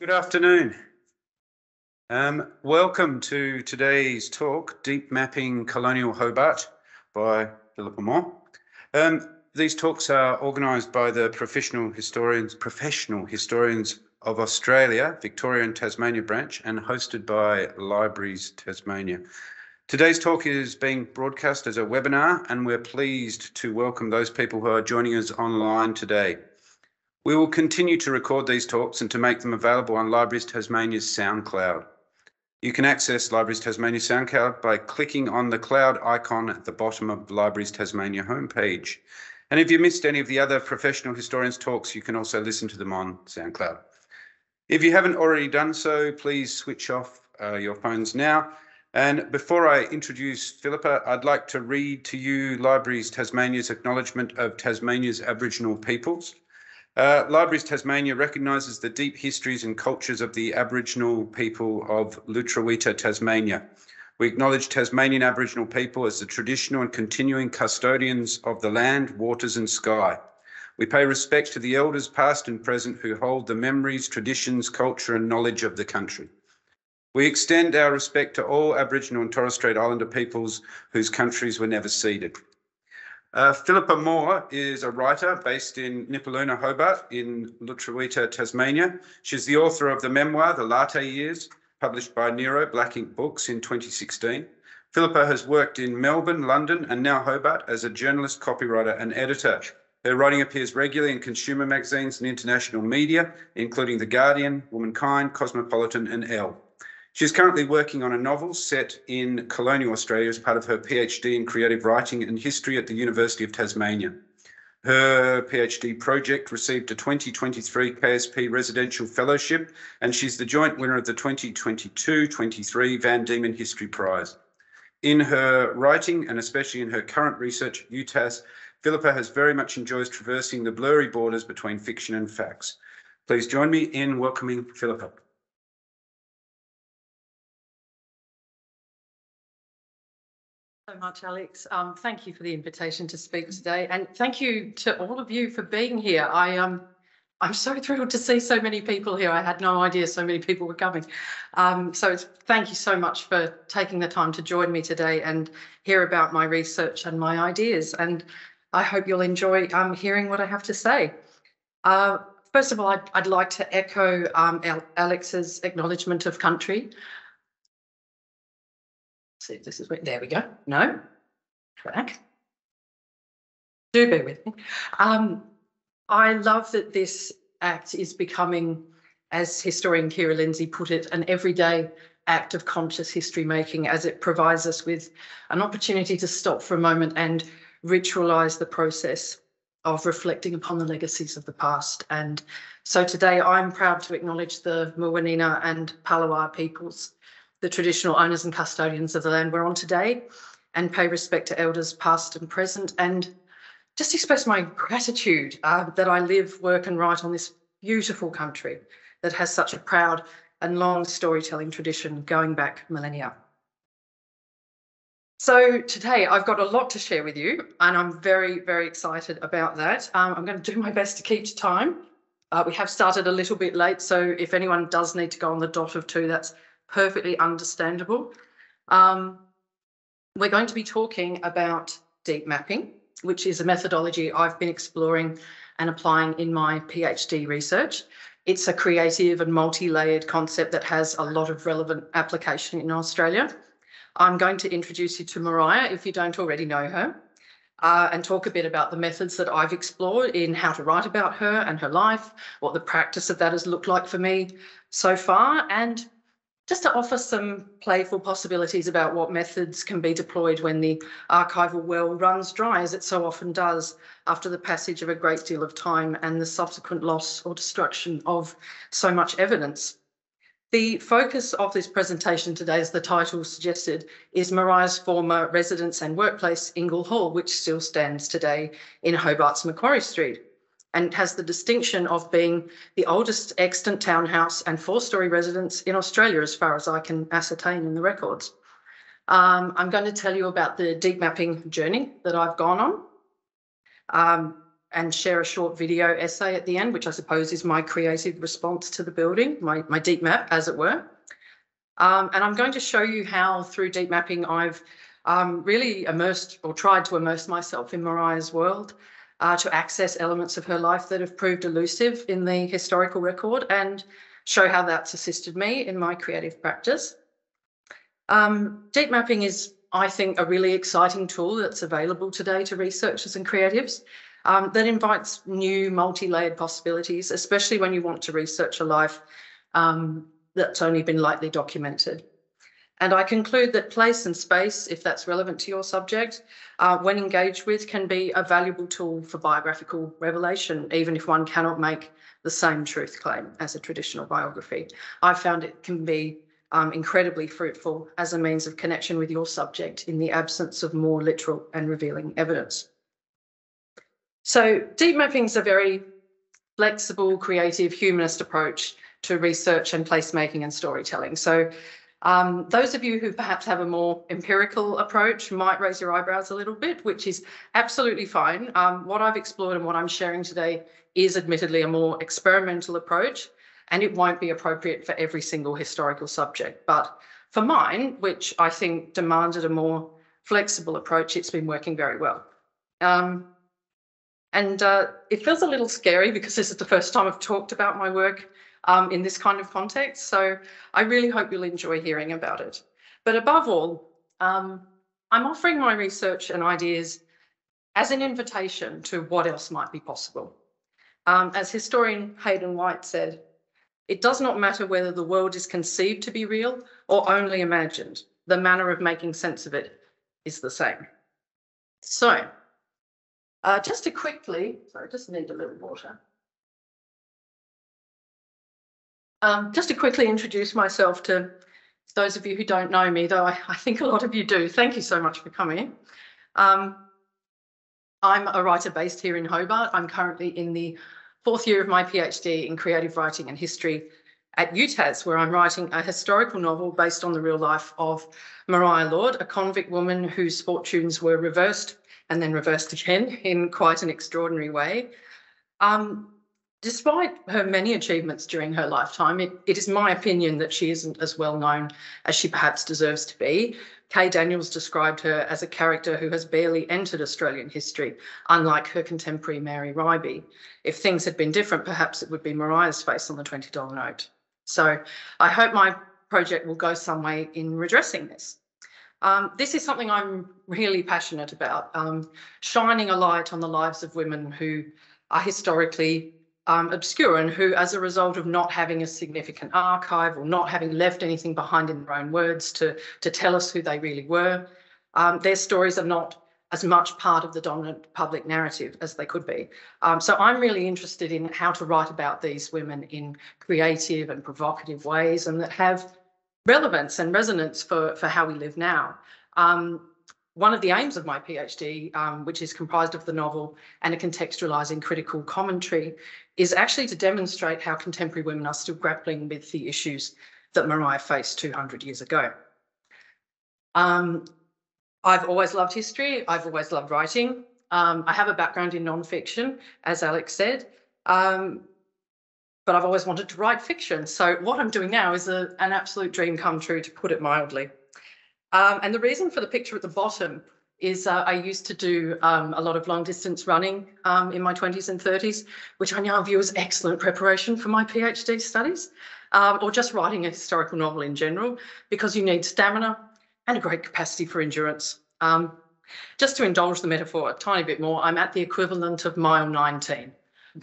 Good afternoon. Um, welcome to today's talk, Deep Mapping Colonial Hobart by Philippa Moore. Um, these talks are organised by the professional historians, professional historians of Australia, Victoria and Tasmania branch, and hosted by Libraries Tasmania. Today's talk is being broadcast as a webinar, and we're pleased to welcome those people who are joining us online today. We will continue to record these talks and to make them available on Libraries Tasmania's SoundCloud. You can access Libraries Tasmania SoundCloud by clicking on the cloud icon at the bottom of Libraries Tasmania homepage. And if you missed any of the other professional historians talks, you can also listen to them on SoundCloud. If you haven't already done so, please switch off uh, your phones now and before I introduce Philippa, I'd like to read to you Libraries Tasmania's acknowledgement of Tasmania's Aboriginal peoples. Uh, Libraries Tasmania recognises the deep histories and cultures of the Aboriginal people of Lutruwita, Tasmania. We acknowledge Tasmanian Aboriginal people as the traditional and continuing custodians of the land, waters and sky. We pay respect to the elders past and present who hold the memories, traditions, culture and knowledge of the country. We extend our respect to all Aboriginal and Torres Strait Islander peoples whose countries were never ceded. Uh, Philippa Moore is a writer based in Nipaluna, Hobart, in Lutruwita, Tasmania. She's the author of the memoir, The Latte Years, published by Nero Black Inc Books in 2016. Philippa has worked in Melbourne, London, and now Hobart as a journalist, copywriter, and editor. Her writing appears regularly in consumer magazines and international media, including The Guardian, Womankind, Cosmopolitan, and Elle. She's currently working on a novel set in colonial Australia as part of her PhD in creative writing and history at the University of Tasmania. Her PhD project received a 2023 KSP Residential Fellowship, and she's the joint winner of the 2022 23 Van Diemen History Prize. In her writing, and especially in her current research at UTAS, Philippa has very much enjoyed traversing the blurry borders between fiction and facts. Please join me in welcoming Philippa. So much, Alex. Um, thank you for the invitation to speak today, and thank you to all of you for being here. I um, I'm so thrilled to see so many people here. I had no idea so many people were coming. Um, so it's thank you so much for taking the time to join me today and hear about my research and my ideas. And I hope you'll enjoy um, hearing what I have to say. Uh, first of all, I'd, I'd like to echo um, Alex's acknowledgement of country see if this is where, there we go. No, track. Do bear with me. Um, I love that this act is becoming, as historian Kiera Lindsey put it, an everyday act of conscious history making as it provides us with an opportunity to stop for a moment and ritualize the process of reflecting upon the legacies of the past. And so today I'm proud to acknowledge the Muwinina and Palawa peoples the traditional owners and custodians of the land we're on today and pay respect to elders past and present and just express my gratitude uh, that I live, work and write on this beautiful country that has such a proud and long storytelling tradition going back millennia. So today I've got a lot to share with you and I'm very, very excited about that. Um, I'm going to do my best to keep to time. Uh, we have started a little bit late, so if anyone does need to go on the dot of two, that's perfectly understandable. Um, we're going to be talking about deep mapping, which is a methodology I've been exploring and applying in my PhD research. It's a creative and multi-layered concept that has a lot of relevant application in Australia. I'm going to introduce you to Maria if you don't already know her. Uh, and talk a bit about the methods that I've explored in how to write about her and her life, what the practice of that has looked like for me so far, and just to offer some playful possibilities about what methods can be deployed when the archival well runs dry, as it so often does after the passage of a great deal of time and the subsequent loss or destruction of so much evidence. The focus of this presentation today, as the title suggested, is Maria's former residence and workplace, Ingle Hall, which still stands today in Hobart's Macquarie Street and has the distinction of being the oldest extant townhouse and four-storey residence in Australia, as far as I can ascertain in the records. Um, I'm going to tell you about the deep mapping journey that I've gone on. Um, and share a short video essay at the end, which I suppose is my creative response to the building, my, my deep map, as it were. Um, and I'm going to show you how, through deep mapping, I've um, really immersed or tried to immerse myself in Maria's world uh, to access elements of her life that have proved elusive in the historical record and show how that's assisted me in my creative practice. Um, deep mapping is, I think, a really exciting tool that's available today to researchers and creatives um, that invites new multi-layered possibilities, especially when you want to research a life um, that's only been lightly documented. And I conclude that place and space, if that's relevant to your subject, uh, when engaged with, can be a valuable tool for biographical revelation, even if one cannot make the same truth claim as a traditional biography. I found it can be um, incredibly fruitful as a means of connection with your subject in the absence of more literal and revealing evidence. So deep mapping is a very flexible, creative, humanist approach to research and placemaking and storytelling. So um, those of you who perhaps have a more empirical approach might raise your eyebrows a little bit, which is absolutely fine. Um, what I've explored and what I'm sharing today is admittedly a more experimental approach, and it won't be appropriate for every single historical subject. But for mine, which I think demanded a more flexible approach, it's been working very well. Um, and uh, it feels a little scary because this is the first time I've talked about my work um, in this kind of context. So I really hope you'll enjoy hearing about it. But above all, um, I'm offering my research and ideas as an invitation to what else might be possible. Um, as historian Hayden White said, it does not matter whether the world is conceived to be real or only imagined. The manner of making sense of it is the same. So, uh, just to quickly, sorry, just need a little water. Um, just to quickly introduce myself to those of you who don't know me, though I, I think a lot of you do. Thank you so much for coming. Um, I'm a writer based here in Hobart. I'm currently in the fourth year of my PhD in creative writing and history at UTAS, where I'm writing a historical novel based on the real life of Maria Lord, a convict woman whose fortunes were reversed and then reversed again in quite an extraordinary way. Um, Despite her many achievements during her lifetime, it, it is my opinion that she isn't as well known as she perhaps deserves to be. Kay Daniels described her as a character who has barely entered Australian history, unlike her contemporary Mary Reibey. If things had been different, perhaps it would be Maria's face on the $20 note. So I hope my project will go some way in redressing this. Um, this is something I'm really passionate about, um, shining a light on the lives of women who are historically um, obscure and who, as a result of not having a significant archive or not having left anything behind in their own words to, to tell us who they really were, um, their stories are not as much part of the dominant public narrative as they could be. Um, so I'm really interested in how to write about these women in creative and provocative ways and that have relevance and resonance for, for how we live now. Um, one of the aims of my PhD, um, which is comprised of the novel and a contextualising critical commentary, is actually to demonstrate how contemporary women are still grappling with the issues that Maria faced 200 years ago. Um, I've always loved history. I've always loved writing. Um, I have a background in non-fiction, as Alex said, um, but I've always wanted to write fiction. So what I'm doing now is a, an absolute dream come true, to put it mildly. Um, and the reason for the picture at the bottom is uh, I used to do um, a lot of long distance running um, in my 20s and 30s, which I now view as excellent preparation for my PhD studies, um, or just writing a historical novel in general, because you need stamina and a great capacity for endurance. Um, just to indulge the metaphor a tiny bit more, I'm at the equivalent of mile 19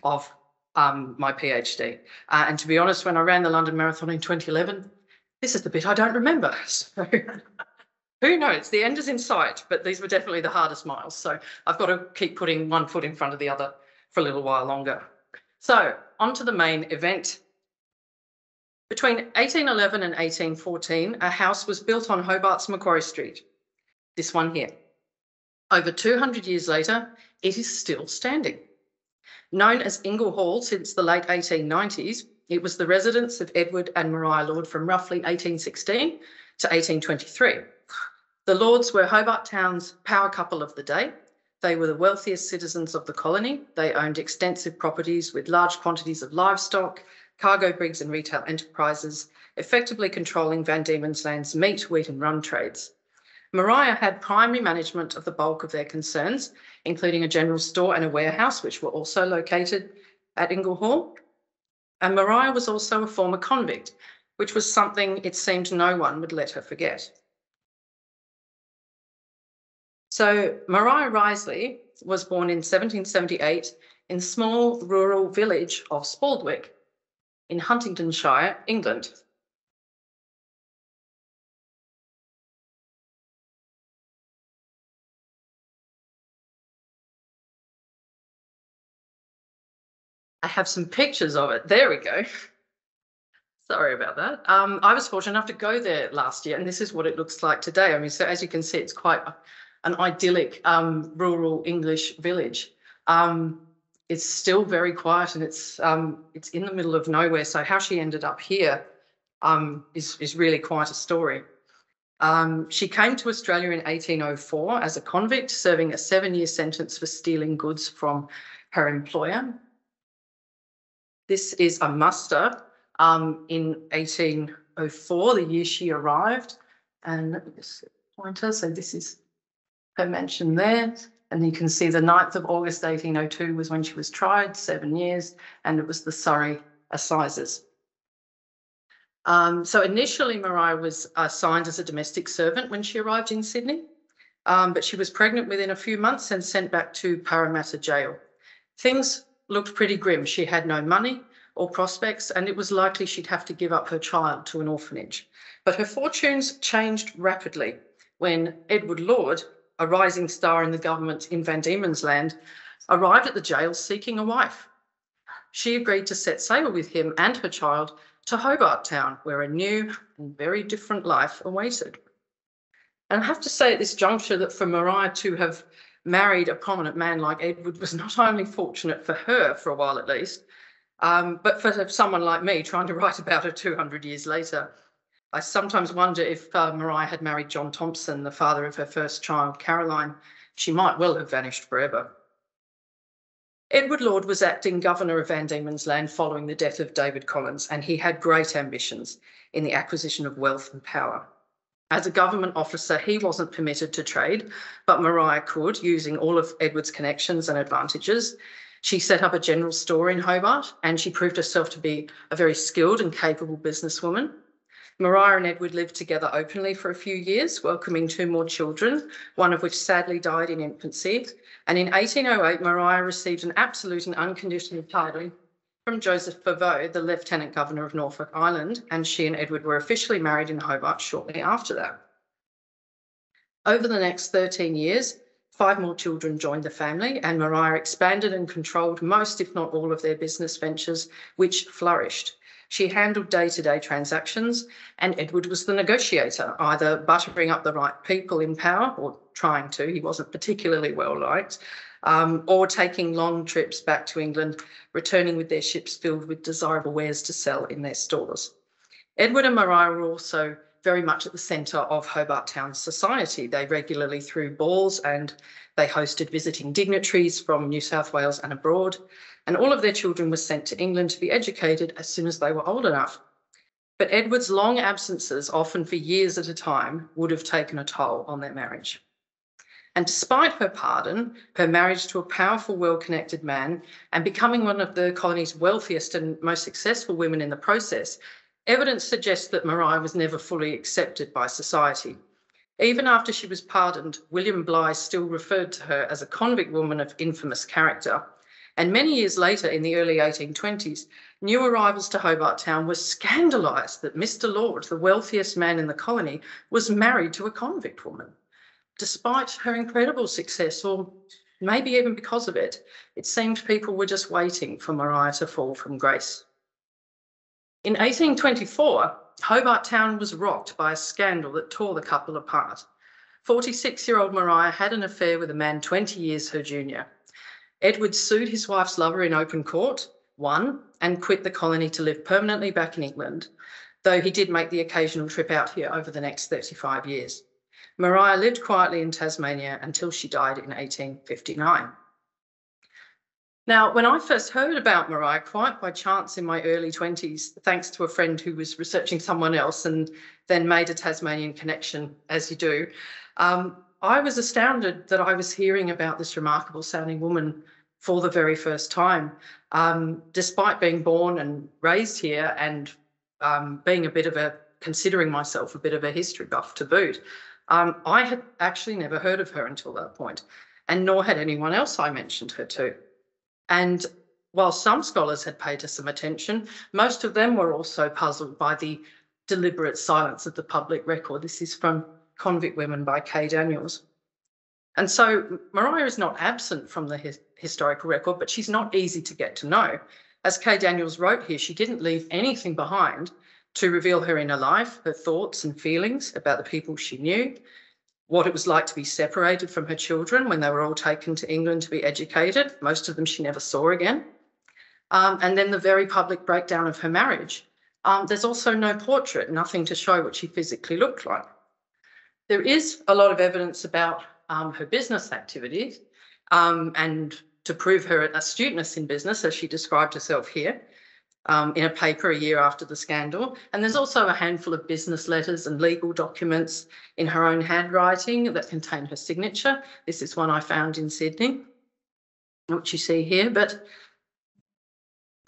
of um, my PhD. Uh, and to be honest, when I ran the London Marathon in 2011, this is the bit I don't remember. So who knows? The end is in sight, but these were definitely the hardest miles. So I've got to keep putting one foot in front of the other for a little while longer. So on to the main event. Between 1811 and 1814, a house was built on Hobart's Macquarie Street. This one here. Over 200 years later, it is still standing. Known as Ingle Hall since the late 1890s, it was the residence of Edward and Maria Lord from roughly 1816 to 1823. The Lords were Hobart Town's power couple of the day. They were the wealthiest citizens of the colony. They owned extensive properties with large quantities of livestock, cargo brigs and retail enterprises, effectively controlling Van Diemen's Land's meat, wheat and rum trades. Maria had primary management of the bulk of their concerns, including a general store and a warehouse, which were also located at Ingle Hall. And Maria was also a former convict, which was something it seemed no one would let her forget. So Maria Risley was born in 1778 in the small rural village of Spaldwick in Huntingdonshire, England. I have some pictures of it. There we go. Sorry about that. Um, I was fortunate enough to go there last year, and this is what it looks like today. I mean, so as you can see, it's quite an idyllic um, rural English village. Um, it's still very quiet, and it's um, it's in the middle of nowhere. So how she ended up here um, is is really quite a story. Um, she came to Australia in 1804 as a convict, serving a seven-year sentence for stealing goods from her employer. This is a muster um, in 1804, the year she arrived. And let me just pointer. So this is her mansion there. And you can see the 9th of August 1802 was when she was tried, seven years, and it was the Surrey Assizes. Um, so initially, Maria was assigned as a domestic servant when she arrived in Sydney, um, but she was pregnant within a few months and sent back to Parramatta Jail. Things looked pretty grim. She had no money or prospects, and it was likely she'd have to give up her child to an orphanage. But her fortunes changed rapidly when Edward Lord, a rising star in the government in Van Diemen's Land, arrived at the jail seeking a wife. She agreed to set sail with him and her child to Hobart Town, where a new and very different life awaited. And I have to say at this juncture that for Maria to have married a prominent man like Edward was not only fortunate for her, for a while at least, um, but for someone like me trying to write about her 200 years later, I sometimes wonder if uh, Maria had married John Thompson, the father of her first child, Caroline, she might well have vanished forever. Edward Lord was acting governor of Van Diemen's Land following the death of David Collins, and he had great ambitions in the acquisition of wealth and power. As a government officer, he wasn't permitted to trade, but Maria could, using all of Edward's connections and advantages. She set up a general store in Hobart and she proved herself to be a very skilled and capable businesswoman. Maria and Edward lived together openly for a few years, welcoming two more children, one of which sadly died in infancy. And in 1808, Maria received an absolute and unconditional title from Joseph Foveaux, the Lieutenant Governor of Norfolk Island, and she and Edward were officially married in Hobart shortly after that. Over the next 13 years, Five more children joined the family, and Maria expanded and controlled most, if not all, of their business ventures, which flourished. She handled day to day transactions, and Edward was the negotiator, either buttering up the right people in power or trying to, he wasn't particularly well liked, um, or taking long trips back to England, returning with their ships filled with desirable wares to sell in their stores. Edward and Maria were also very much at the centre of Hobart Town society. They regularly threw balls and they hosted visiting dignitaries from New South Wales and abroad. And all of their children were sent to England to be educated as soon as they were old enough. But Edward's long absences, often for years at a time, would have taken a toll on their marriage. And despite her pardon, her marriage to a powerful, well connected man, and becoming one of the colony's wealthiest and most successful women in the process, Evidence suggests that Maria was never fully accepted by society. Even after she was pardoned, William Bligh still referred to her as a convict woman of infamous character. And many years later, in the early 1820s, new arrivals to Hobart Town were scandalised that Mr. Lord, the wealthiest man in the colony, was married to a convict woman. Despite her incredible success, or maybe even because of it, it seemed people were just waiting for Maria to fall from grace. In 1824, Hobart Town was rocked by a scandal that tore the couple apart. 46 year old Maria had an affair with a man 20 years her junior. Edward sued his wife's lover in open court, won, and quit the colony to live permanently back in England, though he did make the occasional trip out here over the next 35 years. Maria lived quietly in Tasmania until she died in 1859. Now, when I first heard about Maria, quite by chance in my early 20s, thanks to a friend who was researching someone else and then made a Tasmanian connection, as you do, um, I was astounded that I was hearing about this remarkable sounding woman for the very first time. Um, despite being born and raised here and um, being a bit of a, considering myself a bit of a history buff to boot, um, I had actually never heard of her until that point, and nor had anyone else I mentioned her to. And while some scholars had paid her some attention, most of them were also puzzled by the deliberate silence of the public record. This is from Convict Women by Kay Daniels. And so Maria is not absent from the his historical record, but she's not easy to get to know. As Kay Daniels wrote here, she didn't leave anything behind to reveal her inner life, her thoughts and feelings about the people she knew, what it was like to be separated from her children when they were all taken to England to be educated. Most of them she never saw again. Um, and then the very public breakdown of her marriage. Um, there's also no portrait, nothing to show what she physically looked like. There is a lot of evidence about um, her business activities um, and to prove her astuteness in business, as she described herself here um, in a paper a year after the scandal. And there's also a handful of business letters and legal documents in her own handwriting that contain her signature. This is one I found in Sydney, which you see here. But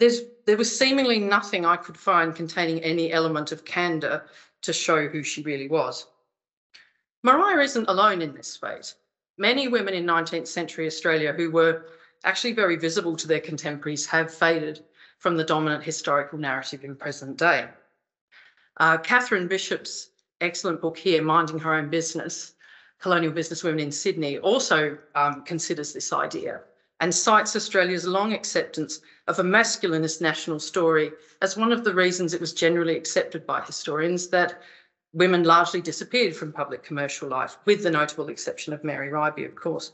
there's there was seemingly nothing I could find containing any element of candour to show who she really was. Maria isn't alone in this fate. Many women in 19th century Australia who were actually very visible to their contemporaries have faded from the dominant historical narrative in present day. Uh, Catherine Bishop's excellent book here, Minding Her Own Business, Colonial Businesswomen in Sydney, also um, considers this idea and cites Australia's long acceptance of a masculinist national story as one of the reasons it was generally accepted by historians that women largely disappeared from public commercial life, with the notable exception of Mary Reibey, of course.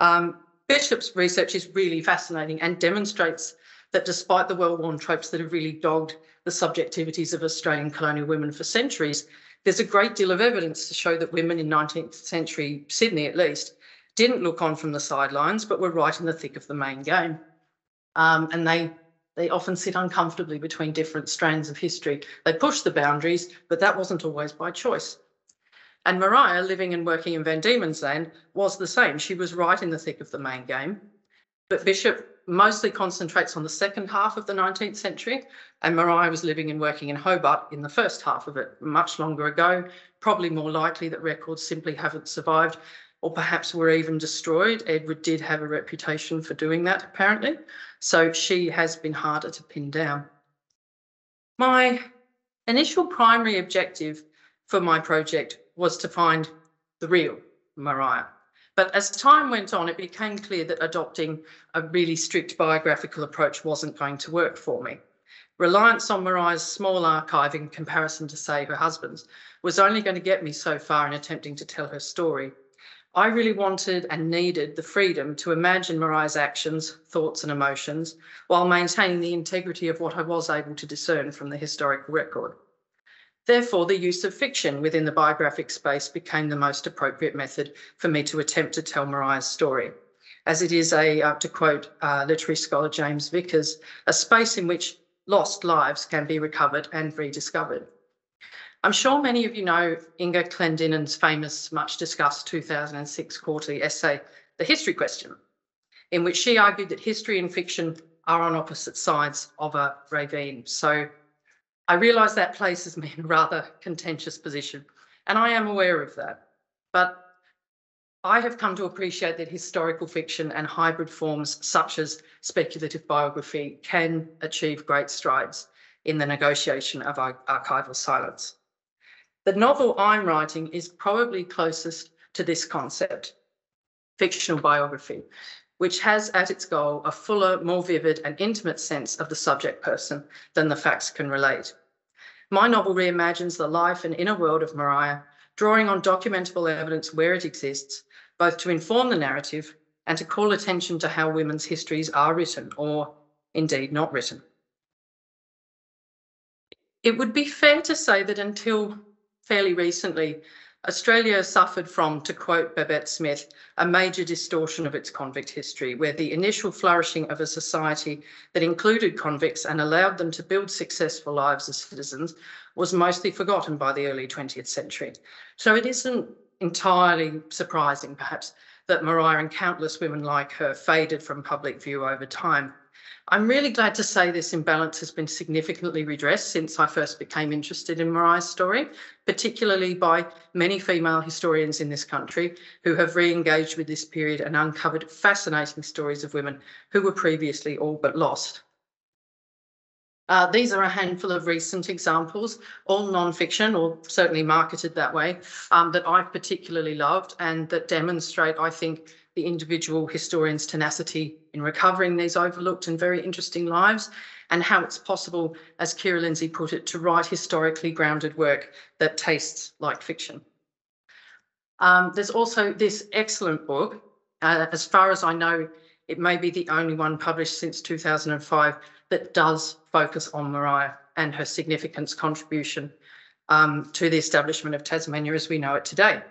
Um, Bishop's research is really fascinating and demonstrates that despite the well-worn tropes that have really dogged the subjectivities of Australian colonial women for centuries, there's a great deal of evidence to show that women in 19th century Sydney, at least, didn't look on from the sidelines, but were right in the thick of the main game. Um, and they they often sit uncomfortably between different strands of history. They push the boundaries, but that wasn't always by choice. And Maria, living and working in Van Diemen's Land, was the same. She was right in the thick of the main game. But Bishop mostly concentrates on the second half of the 19th century, and Maria was living and working in Hobart in the first half of it, much longer ago. Probably more likely that records simply haven't survived or perhaps were even destroyed. Edward did have a reputation for doing that, apparently. So she has been harder to pin down. My initial primary objective for my project was to find the real Maria. But as time went on, it became clear that adopting a really strict biographical approach wasn't going to work for me. Reliance on Maria's small archive in comparison to, say, her husband's was only going to get me so far in attempting to tell her story. I really wanted and needed the freedom to imagine Maria's actions, thoughts, and emotions while maintaining the integrity of what I was able to discern from the historical record. Therefore, the use of fiction within the biographic space became the most appropriate method for me to attempt to tell Maria's story, as it is a, uh, to quote uh, literary scholar James Vickers, a space in which lost lives can be recovered and rediscovered. I'm sure many of you know Inga Clendinnen's famous, much discussed 2006 quarterly essay, The History Question, in which she argued that history and fiction are on opposite sides of a ravine. So I realise that places me in a rather contentious position, and I am aware of that. But I have come to appreciate that historical fiction and hybrid forms such as speculative biography can achieve great strides in the negotiation of archival silence. The novel I'm writing is probably closest to this concept, fictional biography, which has at its goal a fuller, more vivid and intimate sense of the subject person than the facts can relate. My novel reimagines the life and inner world of Maria, drawing on documentable evidence where it exists, both to inform the narrative and to call attention to how women's histories are written or indeed not written. It would be fair to say that until fairly recently, Australia suffered from, to quote Babette Smith, a major distortion of its convict history, where the initial flourishing of a society that included convicts and allowed them to build successful lives as citizens was mostly forgotten by the early 20th century. So it isn't entirely surprising, perhaps, that Maria and countless women like her faded from public view over time. I'm really glad to say this imbalance has been significantly redressed since I first became interested in Maria's story, particularly by many female historians in this country who have re-engaged with this period and uncovered fascinating stories of women who were previously all but lost. Uh, these are a handful of recent examples, all non-fiction or certainly marketed that way, um, that I've particularly loved and that demonstrate, I think, the individual historian's tenacity in recovering these overlooked and very interesting lives and how it's possible, as Kiera Lindsey put it, to write historically grounded work that tastes like fiction. Um, there's also this excellent book. Uh, as far as I know, it may be the only one published since 2005 that does focus on Maria and her significance contribution um, to the establishment of Tasmania as we know it today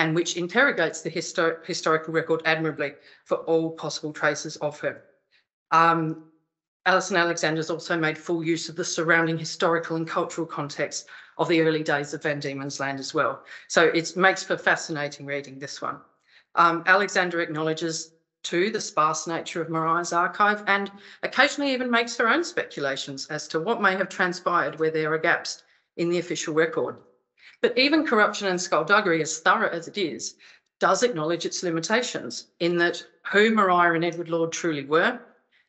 and which interrogates the histor historical record admirably for all possible traces of her. Um, Alison Alexander has also made full use of the surrounding historical and cultural context of the early days of Van Diemen's Land as well. So it makes for fascinating reading, this one. Um, Alexander acknowledges too the sparse nature of Maria's archive and occasionally even makes her own speculations as to what may have transpired where there are gaps in the official record. But even corruption and skullduggery, as thorough as it is, does acknowledge its limitations in that who Maria and Edward Lord truly were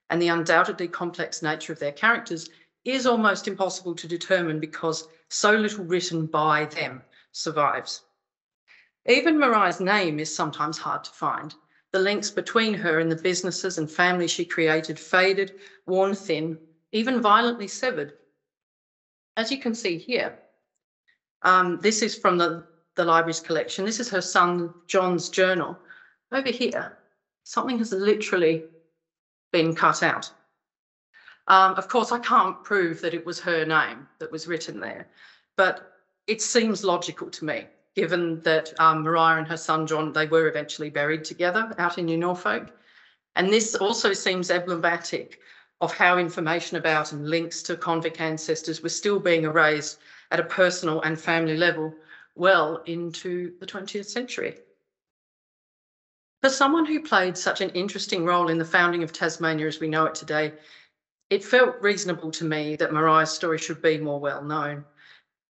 and the undoubtedly complex nature of their characters is almost impossible to determine because so little written by them survives. Even Maria's name is sometimes hard to find. The links between her and the businesses and family she created faded, worn thin, even violently severed. As you can see here, um, this is from the, the library's collection. This is her son John's journal. Over here, something has literally been cut out. Um, of course, I can't prove that it was her name that was written there, but it seems logical to me, given that um, Maria and her son John, they were eventually buried together out in New Norfolk. And this also seems emblematic of how information about and links to convict ancestors were still being erased at a personal and family level well into the 20th century. For someone who played such an interesting role in the founding of Tasmania as we know it today, it felt reasonable to me that Maria's story should be more well known.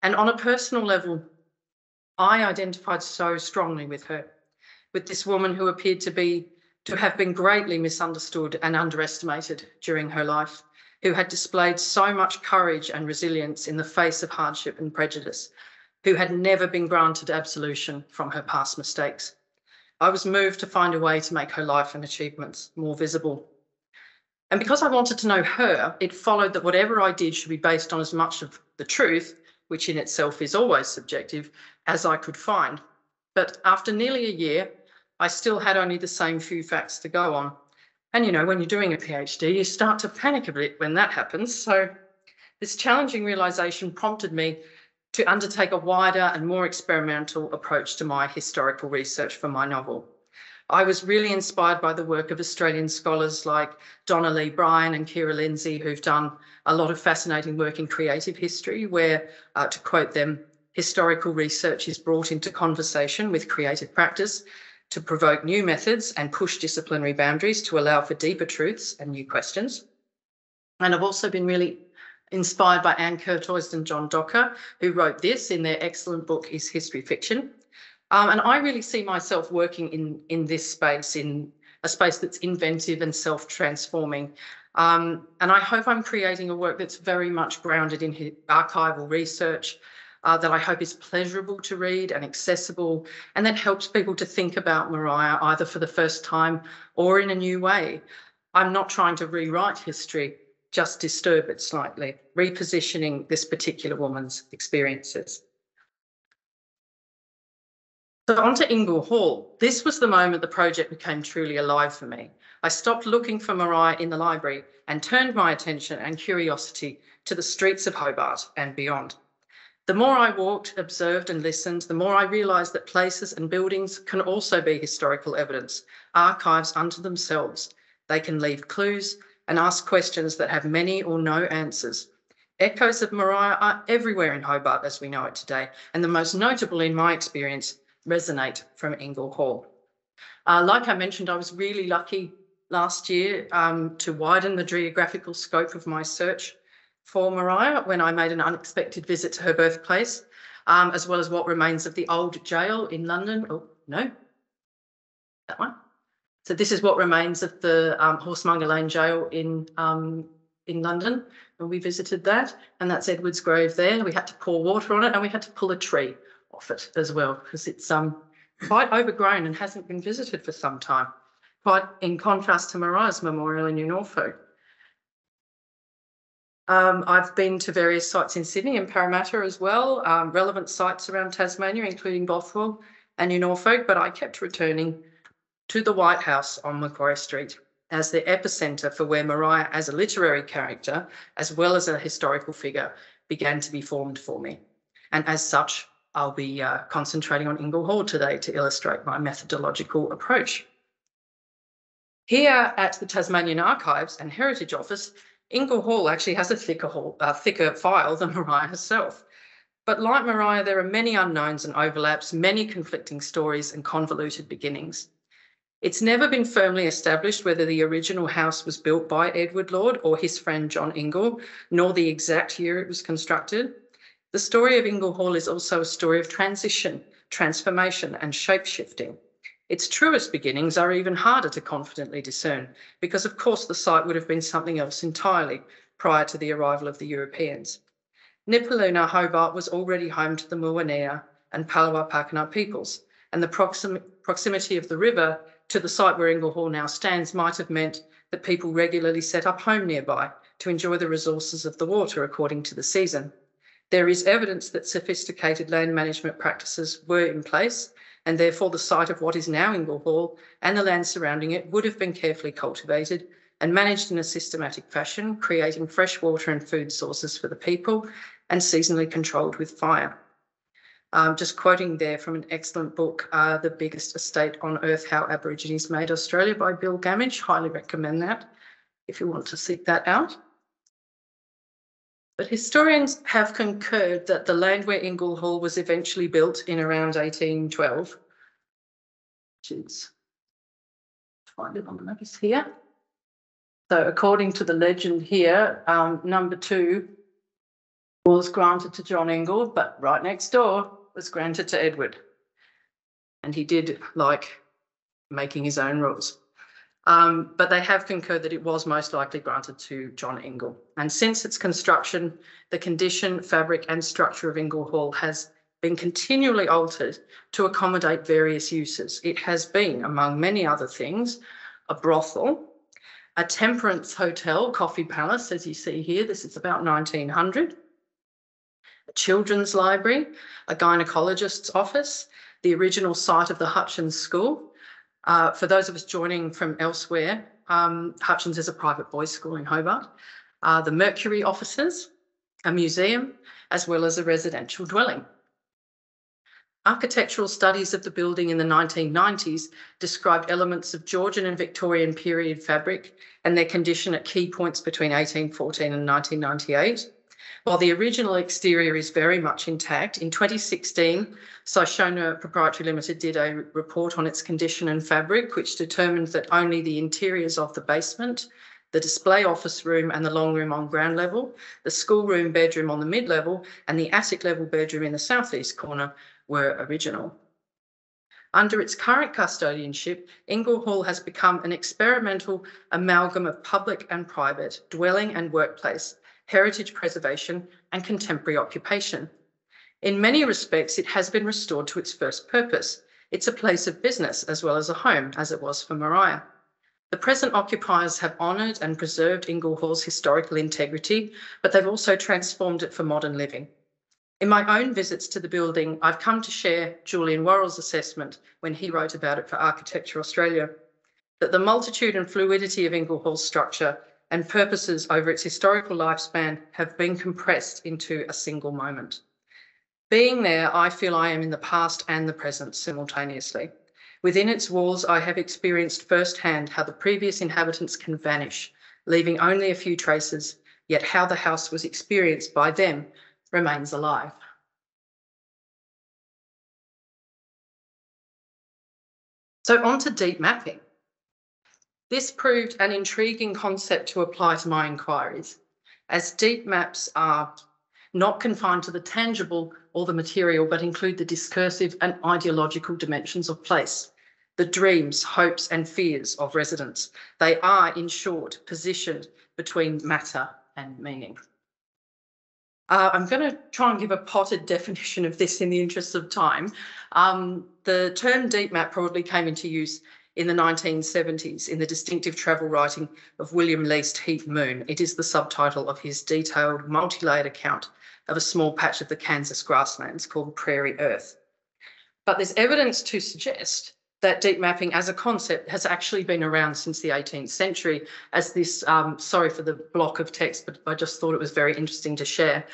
And on a personal level, I identified so strongly with her, with this woman who appeared to be to have been greatly misunderstood and underestimated during her life who had displayed so much courage and resilience in the face of hardship and prejudice, who had never been granted absolution from her past mistakes. I was moved to find a way to make her life and achievements more visible. And because I wanted to know her, it followed that whatever I did should be based on as much of the truth, which in itself is always subjective, as I could find. But after nearly a year, I still had only the same few facts to go on. And you know, when you're doing a PhD, you start to panic a bit when that happens. So this challenging realization prompted me to undertake a wider and more experimental approach to my historical research for my novel. I was really inspired by the work of Australian scholars like Donna Lee Brien and Kiera Lindsey, who've done a lot of fascinating work in creative history, where, uh, to quote them, historical research is brought into conversation with creative practice to provoke new methods and push disciplinary boundaries to allow for deeper truths and new questions. And I've also been really inspired by Ann Curthoys and John Docker, who wrote this in their excellent book, Is History Fiction? Um, and I really see myself working in, in this space, in a space that's inventive and self-transforming. Um, and I hope I'm creating a work that's very much grounded in archival research, uh, that I hope is pleasurable to read and accessible, and that helps people to think about Maria either for the first time or in a new way. I'm not trying to rewrite history, just disturb it slightly, repositioning this particular woman's experiences. So on to Ingle Hall. This was the moment the project became truly alive for me. I stopped looking for Maria in the library and turned my attention and curiosity to the streets of Hobart and beyond. The more I walked, observed and listened, the more I realised that places and buildings can also be historical evidence, archives unto themselves. They can leave clues and ask questions that have many or no answers. Echoes of Maria are everywhere in Hobart as we know it today, and the most notable in my experience resonate from Ingle Hall. Uh, like I mentioned, I was really lucky last year um, to widen the geographical scope of my search for Maria when I made an unexpected visit to her birthplace, um, as well as what remains of the old jail in London. Oh, no, that one. So this is what remains of the um, Horsemonger Lane jail in um, in London, and we visited that, and that's Edward's grave there. We had to pour water on it, and we had to pull a tree off it as well because it's um quite overgrown and hasn't been visited for some time. Quite in contrast to Maria's memorial in New Norfolk. Um, I've been to various sites in Sydney and Parramatta as well, um, relevant sites around Tasmania, including Bothwell and New Norfolk, but I kept returning to the White House on Macquarie Street as the epicentre for where Maria, as a literary character, as well as a historical figure, began to be formed for me. And as such, I'll be uh, concentrating on Ingle Hall today to illustrate my methodological approach. Here at the Tasmanian Archives and Heritage Office, Ingle Hall actually has a thicker, hall, uh, thicker file than Maria herself. But like Maria, there are many unknowns and overlaps, many conflicting stories and convoluted beginnings. It's never been firmly established whether the original house was built by Edward Lord or his friend John Ingle, nor the exact year it was constructed. The story of Ingle Hall is also a story of transition, transformation, and shape shifting. Its truest beginnings are even harder to confidently discern, because of course the site would have been something else entirely prior to the arrival of the Europeans. Nipaluna, Hobart was already home to the Muwinina and Palawa Pakana peoples, and the proxim proximity of the river to the site where Ingle Hall now stands might have meant that people regularly set up home nearby to enjoy the resources of the water according to the season. There is evidence that sophisticated land management practices were in place and therefore the site of what is now Ingle Hall and the land surrounding it would have been carefully cultivated and managed in a systematic fashion, creating fresh water and food sources for the people and seasonally controlled with fire. Um, just quoting there from an excellent book, uh, The Biggest Estate on Earth, How Aborigines Made Australia by Bill Gammage. Highly recommend that if you want to seek that out. But historians have concurred that the land where Ingle Hall was eventually built in around 1812, which is, find it on the is here. So according to the legend here, um, number two was granted to John Ingle, but right next door was granted to Edward. And he did like making his own rules. Um, but they have concurred that it was most likely granted to John Ingle. And since its construction, the condition, fabric, and structure of Ingle Hall has been continually altered to accommodate various uses. It has been, among many other things, a brothel, a temperance hotel, coffee palace, as you see here, this is about 1900, a children's library, a gynecologist's office, the original site of the Hutchins School, uh, for those of us joining from elsewhere, um, Hutchins is a private boys' school in Hobart. Uh, the Mercury offices, a museum, as well as a residential dwelling. Architectural studies of the building in the 1990s described elements of Georgian and Victorian period fabric and their condition at key points between 1814 and 1998. While the original exterior is very much intact, in 2016, Cyshona Proprietary Limited did a report on its condition and fabric, which determined that only the interiors of the basement, the display office room and the long room on ground level, the schoolroom bedroom on the mid level, and the attic level bedroom in the southeast corner were original. Under its current custodianship, Ingle Hall has become an experimental amalgam of public and private, dwelling and workplace, heritage preservation, and contemporary occupation. In many respects, it has been restored to its first purpose. It's a place of business as well as a home, as it was for Maria. The present occupiers have honoured and preserved Ingle Hall's historical integrity, but they've also transformed it for modern living. In my own visits to the building, I've come to share Julian Worrall's assessment when he wrote about it for Architecture Australia, that the multitude and fluidity of Ingle Hall's structure and purposes over its historical lifespan have been compressed into a single moment. Being there, I feel I am in the past and the present simultaneously. Within its walls, I have experienced firsthand how the previous inhabitants can vanish, leaving only a few traces, yet how the house was experienced by them remains alive. So on to deep mapping. This proved an intriguing concept to apply to my inquiries, as deep maps are not confined to the tangible or the material, but include the discursive and ideological dimensions of place, the dreams, hopes, and fears of residents. They are, in short, positioned between matter and meaning. Uh, I'm going to try and give a potted definition of this in the interest of time. Um, the term deep map probably came into use in the 1970s in the distinctive travel writing of William Least Heat Moon. It is the subtitle of his detailed multi-layered account of a small patch of the Kansas grasslands called PrairyErth. But there's evidence to suggest that deep mapping as a concept has actually been around since the 18th century as this, um, sorry for the block of text, but I just thought it was very interesting to share.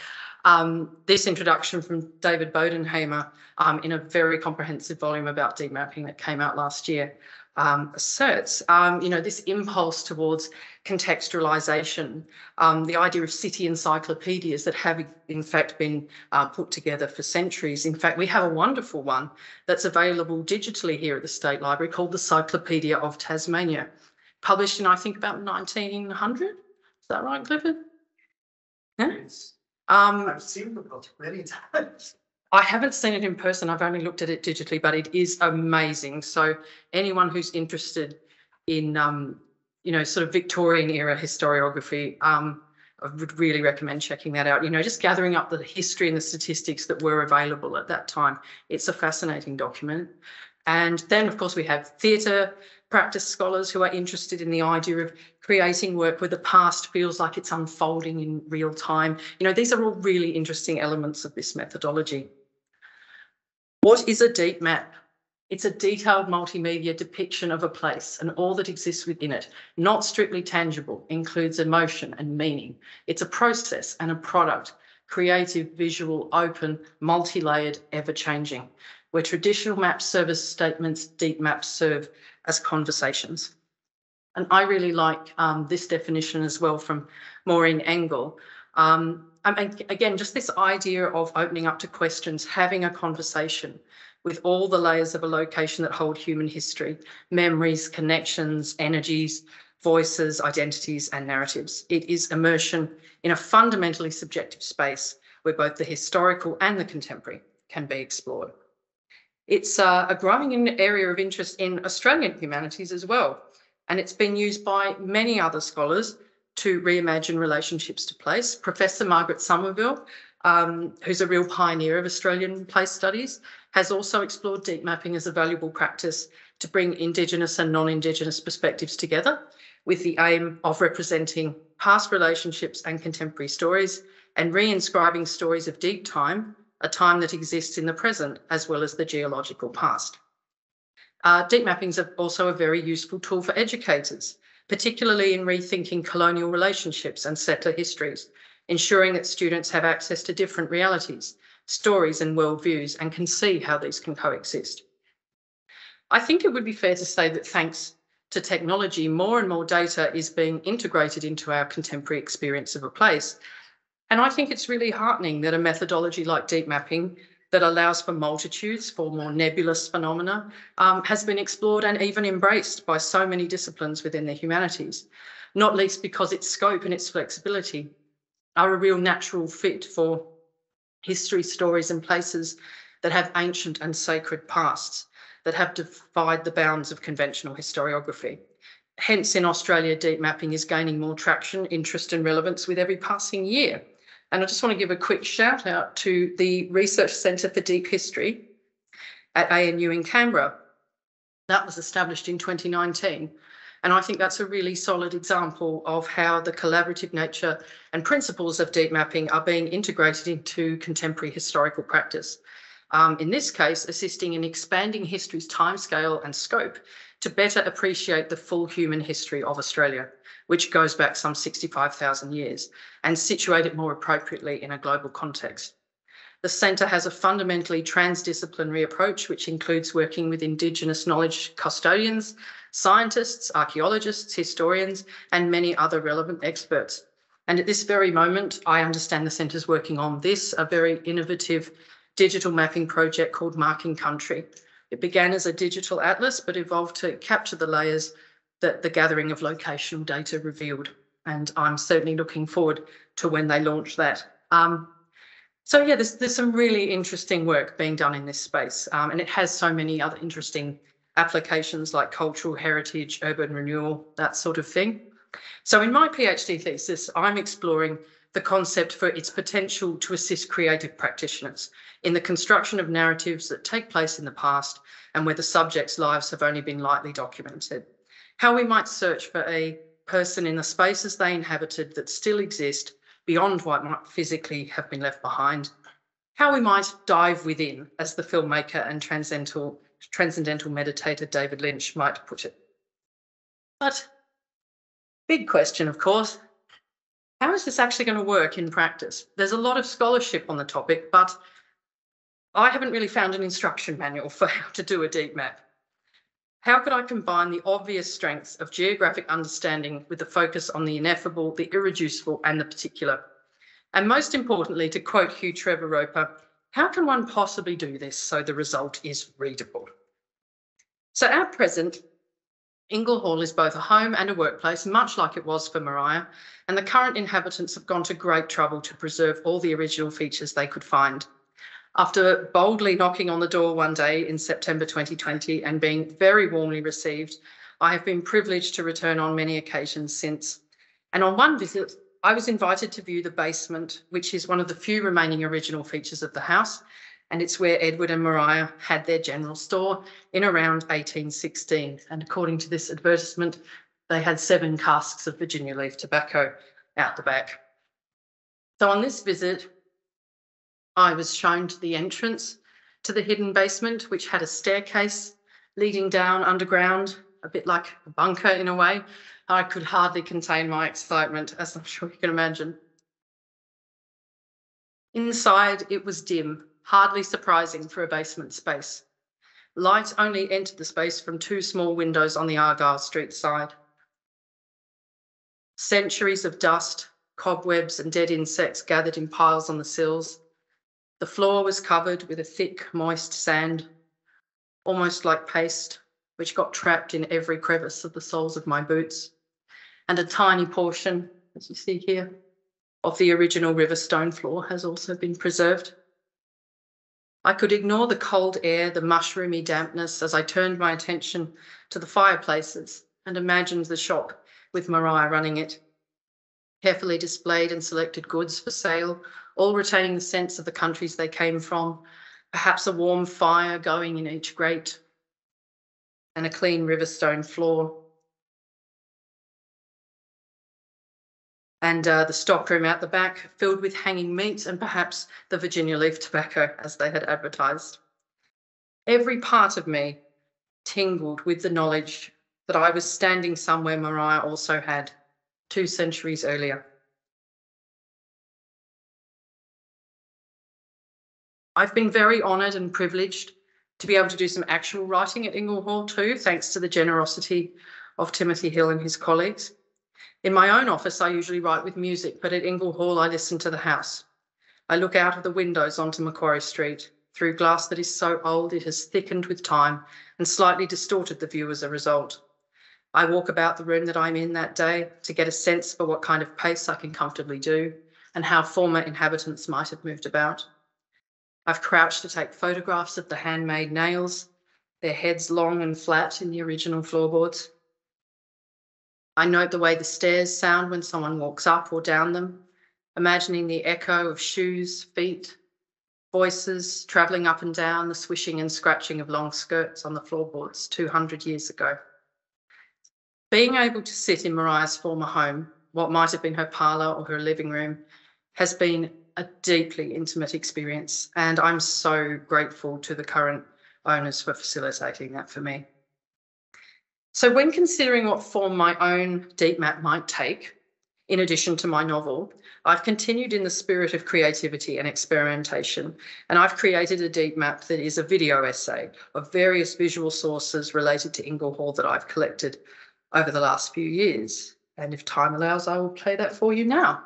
Um, this introduction from David Bodenhamer um, in a very comprehensive volume about deep mapping that came out last year um, asserts, um, you know, this impulse towards contextualization, um, the idea of city encyclopedias that have in fact been uh, put together for centuries. In fact, we have a wonderful one that's available digitally here at the State Library called the Cyclopedia of Tasmania, published in I think about 1900. Is that right, Clifford? Yeah. Um, I've seen the book many times. I haven't seen it in person. I've only looked at it digitally, but it is amazing. So anyone who's interested in, um, you know, sort of Victorian era historiography, um, I would really recommend checking that out. You know, just gathering up the history and the statistics that were available at that time. It's a fascinating document. And then, of course, we have theatre practice scholars who are interested in the idea of creating work where the past feels like it's unfolding in real time. You know, these are all really interesting elements of this methodology. What is a deep map? It's a detailed multimedia depiction of a place and all that exists within it, not strictly tangible, includes emotion and meaning. It's a process and a product, creative, visual, open, multi-layered, ever-changing. Where traditional maps serve as statements, deep maps serve as conversations. And I really like um, this definition as well from Maureen Engel. Um, and again, just this idea of opening up to questions, having a conversation with all the layers of a location that hold human history, memories, connections, energies, voices, identities, and narratives. It is immersion in a fundamentally subjective space where both the historical and the contemporary can be explored. It's uh, a growing area of interest in Australian humanities as well, and it's been used by many other scholars to reimagine relationships to place. Professor Margaret Somerville, um, who's a real pioneer of Australian place studies, has also explored deep mapping as a valuable practice to bring Indigenous and non-Indigenous perspectives together with the aim of representing past relationships and contemporary stories and reinscribing stories of deep time a time that exists in the present as well as the geological past. Uh, deep mapping is also a very useful tool for educators, particularly in rethinking colonial relationships and settler histories, ensuring that students have access to different realities, stories and worldviews and can see how these can coexist. I think it would be fair to say that thanks to technology, more and more data is being integrated into our contemporary experience of a place and I think it's really heartening that a methodology like deep mapping that allows for multitudes, for more nebulous phenomena, um, has been explored and even embraced by so many disciplines within the humanities, not least because its scope and its flexibility are a real natural fit for history, stories and places that have ancient and sacred pasts that have defied the bounds of conventional historiography. Hence, in Australia, deep mapping is gaining more traction, interest and relevance with every passing year. And I just want to give a quick shout out to the Research Centre for Deep History at ANU in Canberra. That was established in 2019. And I think that's a really solid example of how the collaborative nature and principles of deep mapping are being integrated into contemporary historical practice. Um, in this case, assisting in expanding history's timescale and scope to better appreciate the full human history of Australia which goes back some 65,000 years, and situate it more appropriately in a global context. The centre has a fundamentally transdisciplinary approach, which includes working with Indigenous knowledge custodians, scientists, archaeologists, historians, and many other relevant experts. And at this very moment, I understand the centre is working on this, a very innovative digital mapping project called Marking Country. It began as a digital atlas, but evolved to capture the layers that the gathering of locational data revealed. And I'm certainly looking forward to when they launch that. Um, so yeah, there's, there's some really interesting work being done in this space. Um, and it has so many other interesting applications like cultural heritage, urban renewal, that sort of thing. So in my PhD thesis, I'm exploring the concept for its potential to assist creative practitioners in the construction of narratives that take place in the past and where the subjects' lives have only been lightly documented. How we might search for a person in the spaces they inhabited that still exist beyond what might physically have been left behind. How we might dive within, as the filmmaker and transcendental, transcendental meditator David Lynch might put it. But big question, of course, how is this actually going to work in practice? There's a lot of scholarship on the topic, but I haven't really found an instruction manual for how to do a deep map. How could I combine the obvious strengths of geographic understanding with the focus on the ineffable, the irreducible, and the particular? And most importantly, to quote Hugh Trevor Roper, how can one possibly do this so the result is readable? So at present, Ingle Hall is both a home and a workplace, much like it was for Maria, and the current inhabitants have gone to great trouble to preserve all the original features they could find. After boldly knocking on the door one day in September 2020 and being very warmly received, I have been privileged to return on many occasions since. And on one visit, I was invited to view the basement, which is one of the few remaining original features of the house, and it's where Edward and Maria had their general store in around 1816. And according to this advertisement, they had seven casks of Virginia leaf tobacco out the back. So on this visit, I was shown to the entrance to the hidden basement, which had a staircase leading down underground, a bit like a bunker in a way. I could hardly contain my excitement, as I'm sure you can imagine. Inside, it was dim hardly surprising for a basement space. Light only entered the space from two small windows on the Argyle Street side. Centuries of dust, cobwebs, and dead insects gathered in piles on the sills. The floor was covered with a thick, moist sand, almost like paste, which got trapped in every crevice of the soles of my boots. And a tiny portion, as you see here, of the original river stone floor has also been preserved. I could ignore the cold air, the mushroomy dampness as I turned my attention to the fireplaces and imagined the shop with Maria running it. Carefully displayed and selected goods for sale, all retaining the sense of the countries they came from, perhaps a warm fire going in each grate, and a clean river stone floor. and uh, the stockroom out the back filled with hanging meat and perhaps the Virginia leaf tobacco as they had advertised. Every part of me tingled with the knowledge that I was standing somewhere Maria also had two centuries earlier. I've been very honoured and privileged to be able to do some actual writing at Ingle Hall too, thanks to the generosity of Timothy Hill and his colleagues. In my own office, I usually write with music, but at Ingle Hall, I listen to the house. I look out of the windows onto Macquarie Street through glass that is so old it has thickened with time and slightly distorted the view as a result. I walk about the room that I'm in that day to get a sense for what kind of pace I can comfortably do and how former inhabitants might have moved about. I've crouched to take photographs of the handmade nails, their heads long and flat in the original floorboards. I note the way the stairs sound when someone walks up or down them, imagining the echo of shoes, feet, voices travelling up and down, the swishing and scratching of long skirts on the floorboards 200 years ago. Being able to sit in Maria's former home, what might have been her parlour or her living room, has been a deeply intimate experience, and I'm so grateful to the current owners for facilitating that for me. So when considering what form my own deep map might take, In addition to my novel, I've continued in the spirit of creativity and experimentation, and I've created a deep map that is a video essay of various visual sources related to Ingle Hall that I've collected over the last few years. And if time allows, I will play that for you now.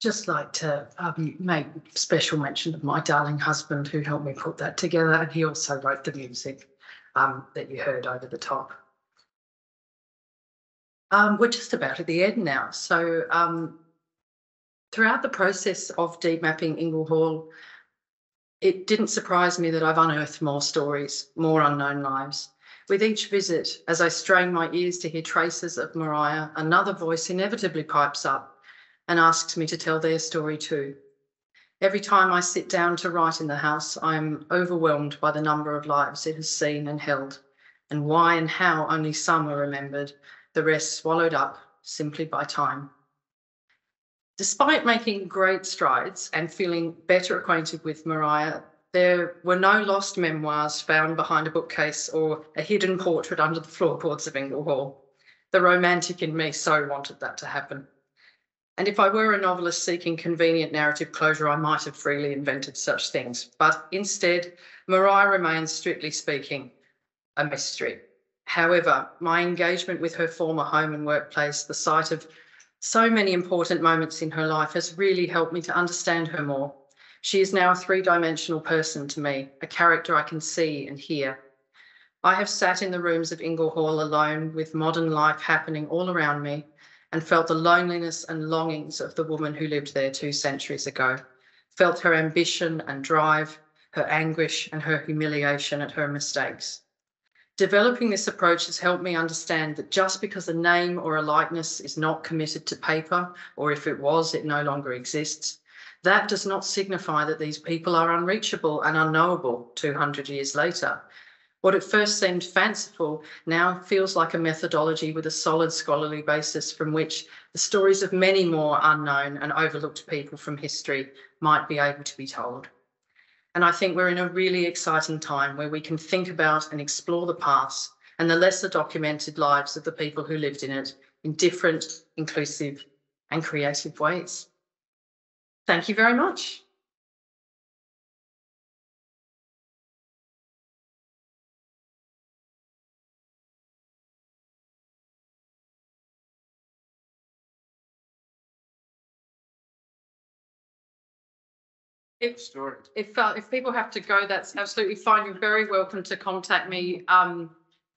just like to um, make special mention of my darling husband who helped me put that together, and he also wrote the music um, that you heard over the top. Um, we're just about at the end now. So um, throughout the process of deep mapping Ingle Hall, it didn't surprise me that I've unearthed more stories, more unknown lives. With each visit, as I strain my ears to hear traces of Maria, another voice inevitably pipes up and asks me to tell their story too. Every time I sit down to write in the house, I am overwhelmed by the number of lives it has seen and held, and why and how only some are remembered, the rest swallowed up simply by time. Despite making great strides and feeling better acquainted with Maria, there were no lost memoirs found behind a bookcase or a hidden portrait under the floorboards of Ingle Hall. The romantic in me so wanted that to happen. And if I were a novelist seeking convenient narrative closure, I might have freely invented such things. But instead, Maria remains, strictly speaking, a mystery. However, my engagement with her former home and workplace, the site of so many important moments in her life, has really helped me to understand her more. She is now a three dimensional person to me, a character I can see and hear. I have sat in the rooms of Ingle Hall alone with modern life happening all around me and felt the loneliness and longings of the woman who lived there two centuries ago, felt her ambition and drive, her anguish and her humiliation at her mistakes. Developing this approach has helped me understand that just because a name or a likeness is not committed to paper, or if it was, it no longer exists, that does not signify that these people are unreachable and unknowable 200 years later. What at first seemed fanciful now feels like a methodology with a solid scholarly basis from which the stories of many more unknown and overlooked people from history might be able to be told. And I think we're in a really exciting time where we can think about and explore the past and the lesser documented lives of the people who lived in it in different, inclusive, and creative ways. Thank you very much. If, Story. if, uh, if people have to go, that's absolutely fine. You're very welcome to contact me, um,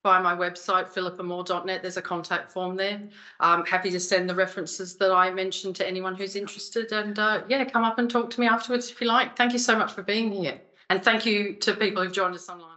via my website, philippamoore.net. There's a contact form there. I'm happy to send the references that I mentioned to anyone who's interested and, uh, yeah, come up and talk to me afterwards if you like. Thank you so much for being here. And thank you to people who've joined us online.